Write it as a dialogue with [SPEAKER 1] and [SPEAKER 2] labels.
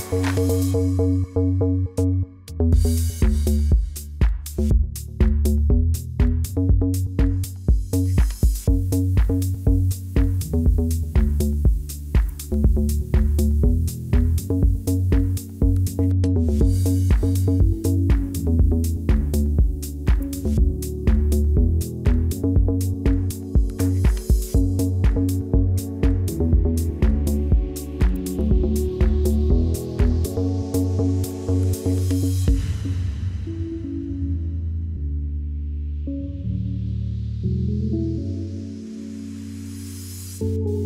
[SPEAKER 1] Thank you. you.